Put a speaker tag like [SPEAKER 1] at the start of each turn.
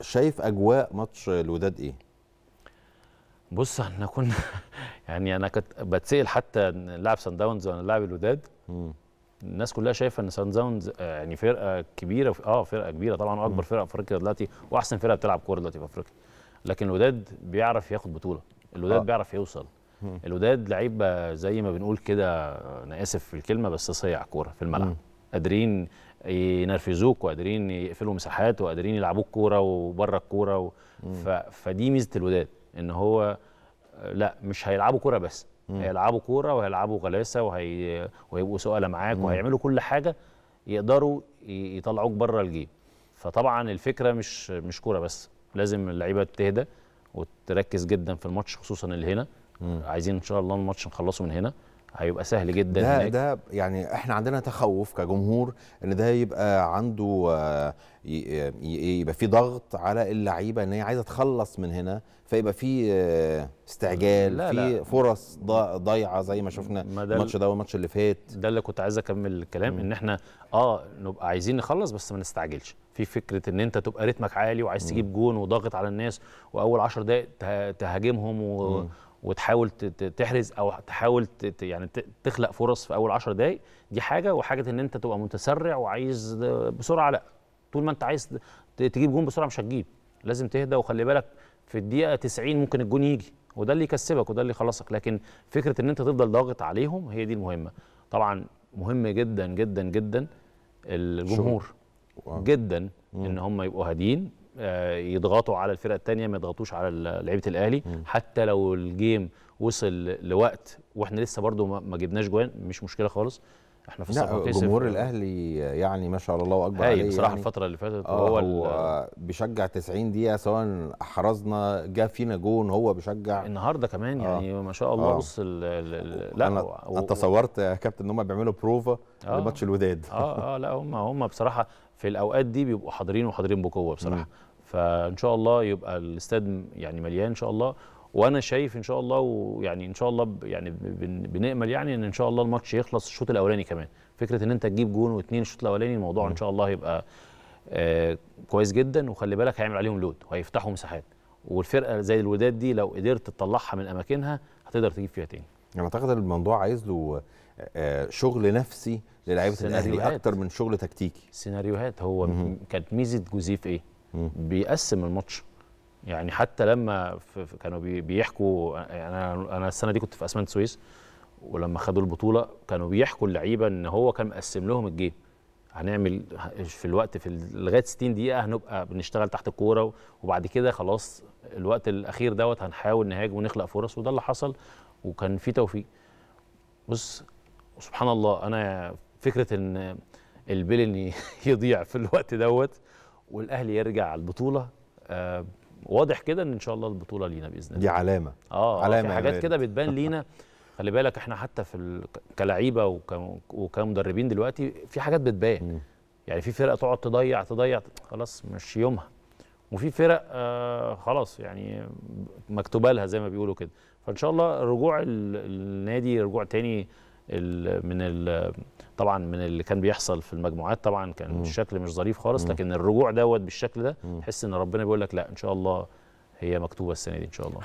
[SPEAKER 1] شايف أجواء ماتش الوداد إيه؟
[SPEAKER 2] بص إحنا كنا يعني أنا كنت بتسأل حتى نلعب سان داونز ولا نلعب الوداد. الناس كلها شايفة إن سان داونز آه، يعني فرقة كبيرة آه فرقة كبيرة طبعا اكبر فرقة في أفريقيا دلوقتي وأحسن فرقة بتلعب كورة دلوقتي في أفريقيا. لكن الوداد بيعرف ياخد بطولة. الوداد
[SPEAKER 1] آه.
[SPEAKER 2] بيعرف يوصل. الوداد لعيبة زي ما بنقول كده أنا آسف في الكلمة بس صيع كورة في الملعب. قادرين ينرفزوك وقادرين يقفلوا مساحات وقادرين يلعبوك كورة وبره الكورة و... ف... فدي ميزة الوداد إن هو لأ مش هيلعبوا كورة بس هيلعبوا كورة وهيلعبوا غلاسة وهي... وهيبقوا سؤال معاك وهيعملوا كل حاجة يقدروا يطلعوك بره الجيم. فطبعا الفكرة مش مش كورة بس لازم اللعيبة تهدى وتركز جدا في الماتش خصوصا اللي هنا. عايزين إن شاء الله الماتش نخلصه من هنا. هيبقى سهل جدا
[SPEAKER 1] ده
[SPEAKER 2] هناك.
[SPEAKER 1] ده يعني إحنا عندنا تخوف كجمهور إن ده يبقى عنده آه، ي- يبقى في ضغط على اللعيبة إن هي عايزة تخلص من هنا فيبقى في آه، استعجال
[SPEAKER 2] لا،
[SPEAKER 1] في
[SPEAKER 2] لا.
[SPEAKER 1] فرص ضا- ضايعة زي ما شفنا
[SPEAKER 2] ما
[SPEAKER 1] الماتش ده والماتش اللي فات.
[SPEAKER 2] ده اللي كنت عايز أكمل الكلام إن إحنا آه نبقى عايزين نخلص بس ما نستعجلش. في فكرة إن أنت تبقى رتمك عالي وعايز تجيب جون وضاغط على الناس وأول 10 دقائق ته- تهاجمهم و... وتحاول تحرز أو تحاول يعني تخلق فرص في أول 10 دقائق دي حاجة وحاجة إن أنت تبقى متسرع وعايز بسرعة لأ طول ما أنت عايز تجيب جون بسرعة مش هتجيب لازم تهدى وخلي بالك في الدقيقة 90 ممكن الجون يجي وده اللي يكسبك وده اللي يخلصك لكن فكرة إن أنت تفضل ضاغط عليهم هي دي المهمة. طبعا مهم جدا جدا جدا الجمهور. جدا إن هم يبقوا هاديين يضغطوا على الفرقه الثانية ما يضغطوش على لعيبة الأهلي. حتى لو ال game وصل لوقت وإحنا لسه برضو ما جبناش جوان مش مشكلة خالص. إحنا في في-
[SPEAKER 1] جمهور الأهلي يعني ما شاء الله الله اكبر عليه
[SPEAKER 2] بصراحة
[SPEAKER 1] يعني.
[SPEAKER 2] الفترة اللي فاتت وهو
[SPEAKER 1] هو
[SPEAKER 2] ال-
[SPEAKER 1] بيشجع 90 دقيقة سواء احرزنا جا فينا جون هو بيشجع.
[SPEAKER 2] النهارده كمان يعني ما شاء الله
[SPEAKER 1] آه.
[SPEAKER 2] بص ال ال لا
[SPEAKER 1] أنا
[SPEAKER 2] و-
[SPEAKER 1] تصورت يا كابتن إن هم بيعملوا بروفا
[SPEAKER 2] آه.
[SPEAKER 1] لماتش الوداد.
[SPEAKER 2] آه آه لا هم هم بصراحة في الأوقات دي بيبقوا حاضرين وحاضرين بقوة بصراحة. فإن شاء الله يبقى الاستاد يعني مليان إن شاء الله. وأنا شايف إن شاء الله ويعني إن شاء الله يعني بن- بنأمل يعني إن ان شاء الله الماتش يخلص الشوط الأولاني كمان. فكرة إن أنت تجيب جون واثنين الشوط الأولاني الموضوع إن شاء الله هيبقى آه كويس جدا. وخلي بالك هيعمل عليهم لود وهيفتحوا مساحات. والفرقة زي الوداد دي لو قدرت تطلعها من أماكنها هتقدر تجيب فيها تاني.
[SPEAKER 1] أنا أعتقد الموضوع عايز له آه، شغل نفسي للاعيبه
[SPEAKER 2] الأهلي.
[SPEAKER 1] أكتر من شغل تكتيكي.
[SPEAKER 2] سيناريوهات. هو م- كانت ميزة جوزيه في إيه؟ بيقسم الماتش. يعني حتى لما كانوا بي- بيحكوا أنا أنا السنة دي كنت في اسمنت سويس ولما خدوا البطولة كانوا بيحكوا اللعيبة إن هو كان مقسم لهم ال game. هنعمل في الوقت في لغاية 60 دقيقة هنبقى بنشتغل تحت الكورة وبعد كده خلاص الوقت الأخير دوت هنحاول نهاجم ونخلق فرص وده اللي حصل وكان في توفيق. بص سبحان الله أنا فكرة إن البيلين يضيع في الوقت دوت والأهلي يرجع البطولة آه واضح كده إن إن شاء الله البطولة لينا بإذن الله.
[SPEAKER 1] دي علامة.
[SPEAKER 2] آه
[SPEAKER 1] علامة علامة
[SPEAKER 2] في حاجات. كده بتبان لينا. خلي بالك إحنا حتى في ال... كلعيبة وك... وكمدربين دلوقتي في حاجات بتبان. يعني في فرق تقعد تضيع تضيع خلاص مش يومها. وفي فرق آه خلاص يعني مكتوبة لها زي ما بيقولوا كده. فإن شاء الله رجوع ال- النادي رجوع تاني من ال طبعا من اللي كان بيحصل في المجموعات طبعا كان الشكل مش ظريف خالص لكن الرجوع دوت بالشكل ده تحس إن ربنا بيقول لك لا إن شاء الله هي مكتوبة السنة دي إن شاء الله.